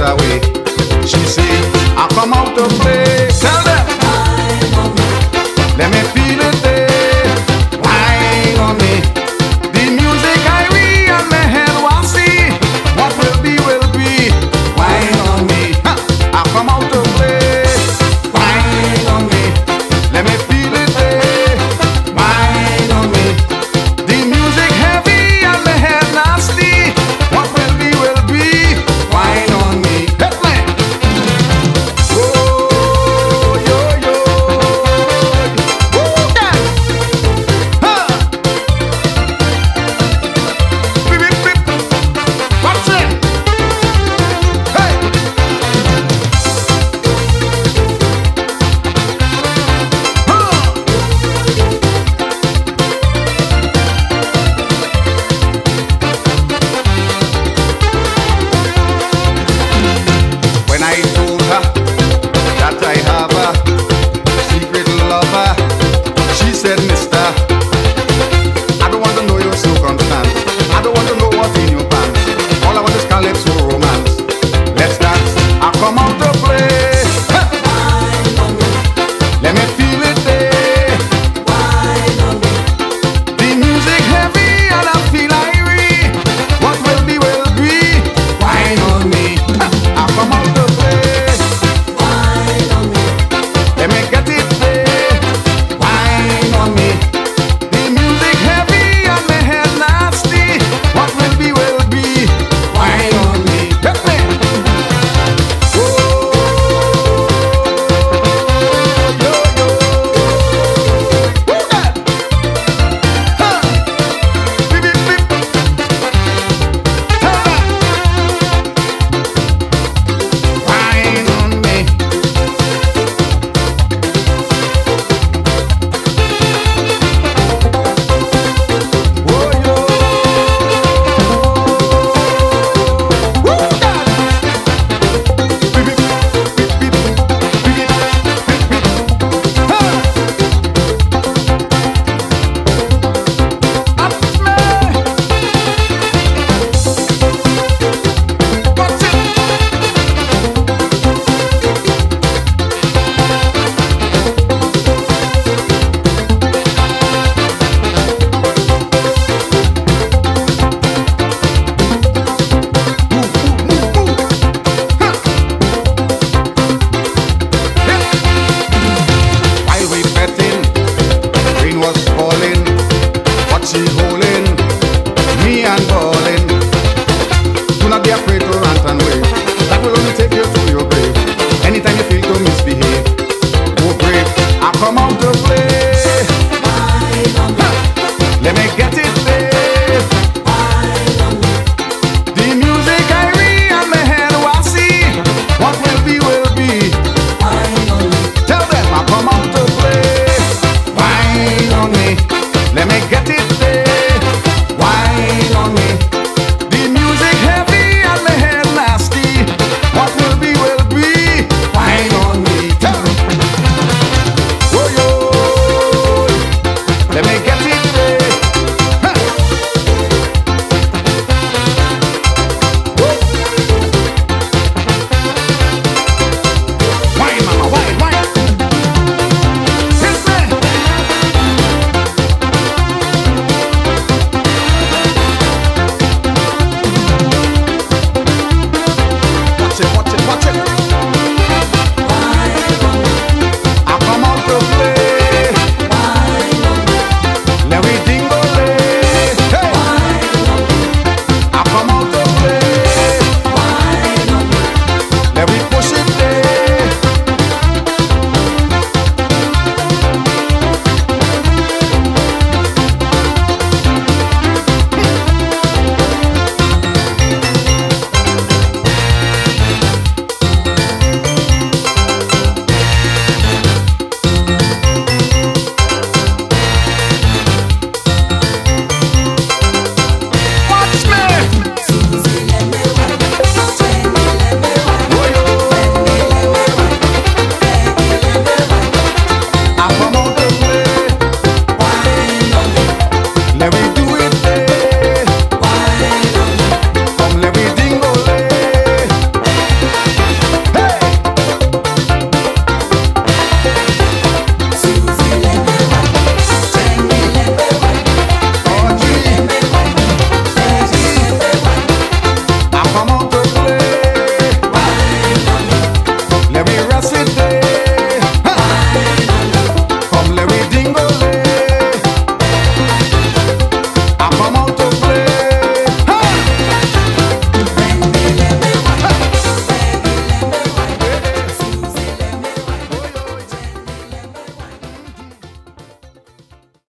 away. She said.